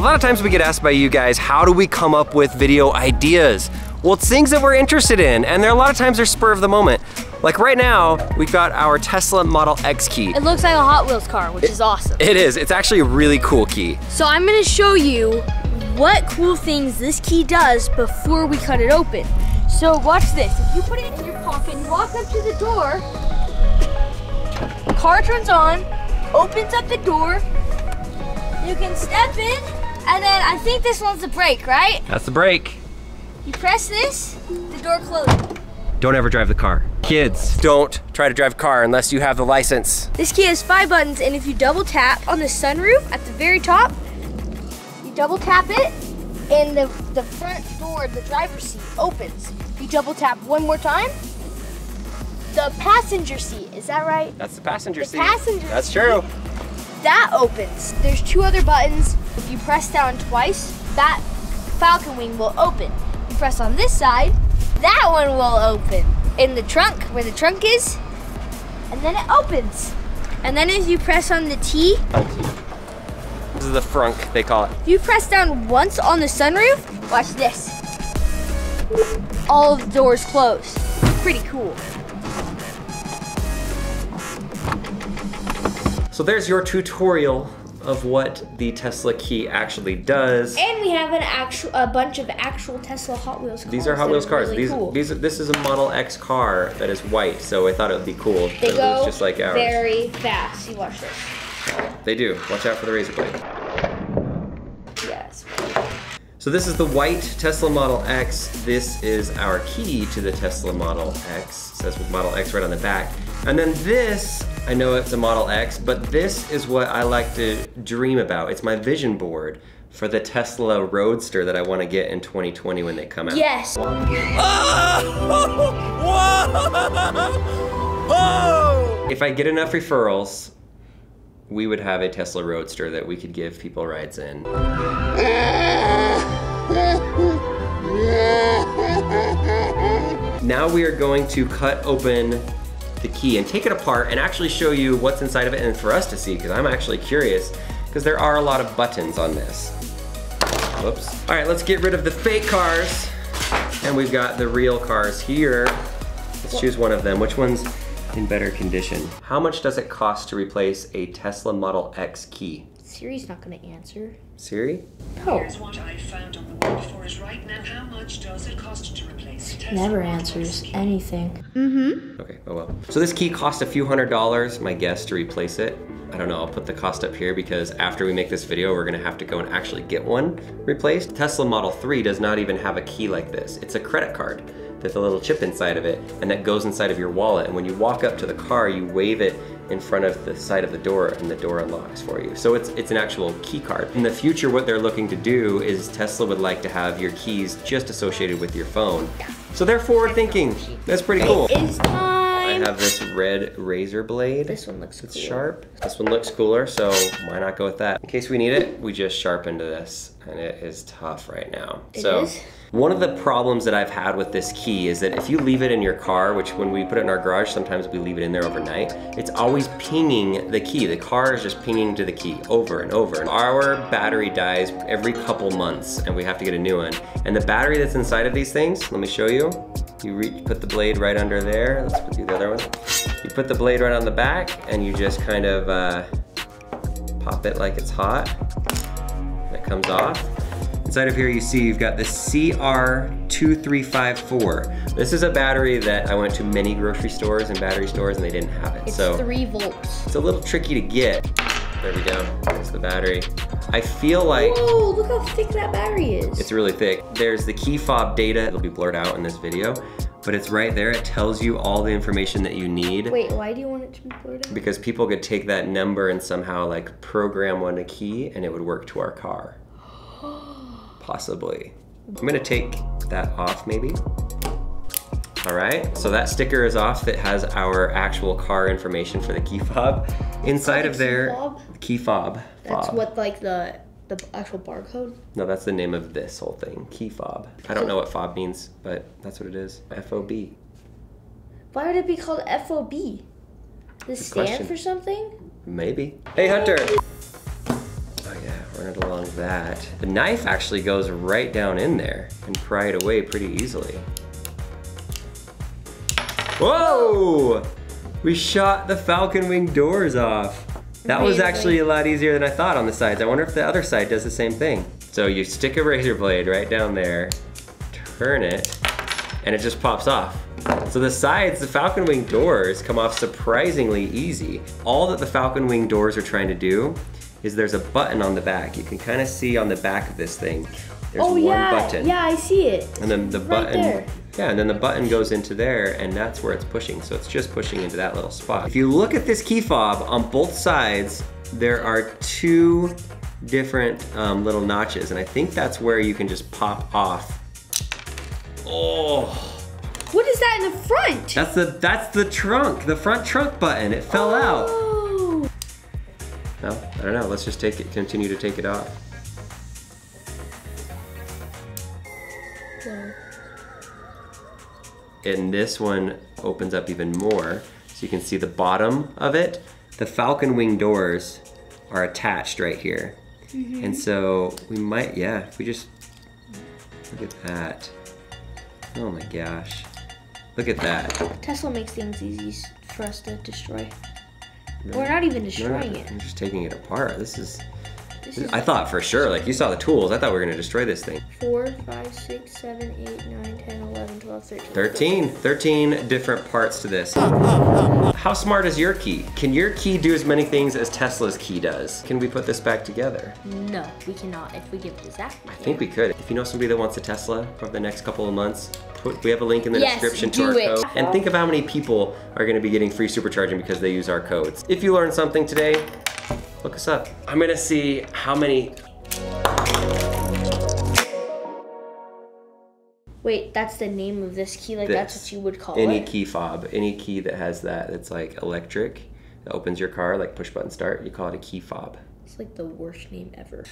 A lot of times we get asked by you guys, how do we come up with video ideas? Well, it's things that we're interested in, and there are a lot of times they're spur of the moment. Like right now, we've got our Tesla Model X key. It looks like a Hot Wheels car, which is awesome. It is, it's actually a really cool key. So I'm gonna show you what cool things this key does before we cut it open. So watch this. If you put it in your pocket and walk up to the door, car turns on, opens up the door, you can step in, and then I think this one's the brake, right? That's the brake. You press this, the door closes. Don't ever drive the car. Kids, don't try to drive a car unless you have the license. This key has five buttons, and if you double tap on the sunroof at the very top, you double tap it, and the, the front door, the driver's seat, opens. You double tap one more time, the passenger seat, is that right? That's the passenger The seat. passenger That's seat. true. That opens. There's two other buttons. If you press down twice, that falcon wing will open. You press on this side, that one will open. In the trunk, where the trunk is, and then it opens. And then if you press on the T, This is the frunk, they call it. if you press down once on the sunroof, watch this. All of the doors close. Pretty cool. So there's your tutorial of what the Tesla key actually does. And we have an actual, a bunch of actual Tesla Hot Wheels cars. These are Hot Wheels cars. really these, cool. these, this is a Model X car that is white, so I thought it would be cool. They go just like ours. very fast. You watch this. They do. Watch out for the razor blade. Yes. So this is the white Tesla Model X. This is our key to the Tesla Model X. It says Model X right on the back. And then this, I know it's a Model X, but this is what I like to dream about. It's my vision board for the Tesla Roadster that I want to get in 2020 when they come out. Yes. If I get enough referrals, we would have a Tesla Roadster that we could give people rides in. Now we are going to cut open the key and take it apart and actually show you what's inside of it and for us to see because I'm actually curious because there are a lot of buttons on this. Whoops. All right, let's get rid of the fake cars and we've got the real cars here. Let's choose one of them. Which one's in better condition? How much does it cost to replace a Tesla Model X key? Siri's not gonna answer. Siri? Oh. Here's what I found on the web for it right now. How much does it cost to replace Tesla Never Model answers X? anything. Mm-hmm. Okay, oh well. So this key cost a few hundred dollars, my guess, to replace it. I don't know, I'll put the cost up here because after we make this video, we're gonna have to go and actually get one replaced. Tesla Model 3 does not even have a key like this. It's a credit card with a little chip inside of it, and that goes inside of your wallet. And when you walk up to the car, you wave it in front of the side of the door and the door unlocks for you. So it's, it's an actual key card. In the future, what they're looking to do is Tesla would like to have your keys just associated with your phone. So they're forward thinking. That's pretty cool. I have this red razor blade. This one looks It's cool. sharp. This one looks cooler, so why not go with that? In case we need it, we just sharpened this, and it is tough right now. It so is? One of the problems that I've had with this key is that if you leave it in your car, which when we put it in our garage, sometimes we leave it in there overnight, it's always pinging the key. The car is just pinging to the key over and over. Our battery dies every couple months, and we have to get a new one. And the battery that's inside of these things, let me show you. You reach, put the blade right under there. Let's put the other one. You put the blade right on the back, and you just kind of uh, pop it like it's hot. That comes off. Inside of here you see you've got the CR2354. This is a battery that I went to many grocery stores and battery stores and they didn't have it. It's so three volts. it's a little tricky to get. There we go, there's the battery. I feel like Whoa, look how thick that battery is. it's really thick. There's the key fob data, it'll be blurred out in this video, but it's right there. It tells you all the information that you need. Wait, why do you want it to be blurred out? Because people could take that number and somehow like program on a key and it would work to our car. Possibly. I'm gonna take that off maybe. All right, so that sticker is off that has our actual car information for the key fob. Inside of there, fob? key fob. That's fob. what like the the actual barcode. No, that's the name of this whole thing, key fob. I don't know what fob means, but that's what it is. F-O-B. Why would it be called FOB? Does it stand question. for something? Maybe. Hey, Hunter. Run it along that. The knife actually goes right down in there and pry it away pretty easily. Whoa! We shot the falcon wing doors off. That was actually a lot easier than I thought on the sides. I wonder if the other side does the same thing. So you stick a razor blade right down there, turn it, and it just pops off. So the sides, the falcon wing doors come off surprisingly easy. All that the falcon wing doors are trying to do is there's a button on the back. You can kind of see on the back of this thing, there's oh one yeah, button. yeah, I see it. And then the Right button, there. yeah, and then the button goes into there and that's where it's pushing. So it's just pushing into that little spot. If you look at this key fob on both sides, there are two different um, little notches. And I think that's where you can just pop off. Oh, What is that in the front? that's the, that's the trunk, the front trunk button. It fell out. No, I don't know. Let's just take it, continue to take it off. and this one opens up even more so you can see the bottom of it. The falcon wing doors are attached right here. Mm-hmm. And so we might yeah if we just look at that. Oh my gosh. Look at that. Tesla makes things easy for us to destroy. We're not even No, no, destroying it. I'm just taking it apart This is I thought for sure like you saw the tools. I thought we were gonna destroy this thing. 4, 5, 6, 7, 8, 9, 10, 11, 12, 13. 13 13 different parts to this. How smart is your key? Can your key do as many things as tesla's key does? Can we put this back together? No, we cannot. If we give it to Zach, i think we could. If you know somebody that wants a tesla for the next couple of months put, we have a link in the Yes, description to our it. code. And think of how many people are going to be getting free supercharging because they use our codes. If you learned something today look us up i'm going to see how many Wait, that's the name of this key. Like that's what you would call any it. Any key fob any key that has that that's like electric that opens your car like push button start you call it a key fob It's like the worst name ever.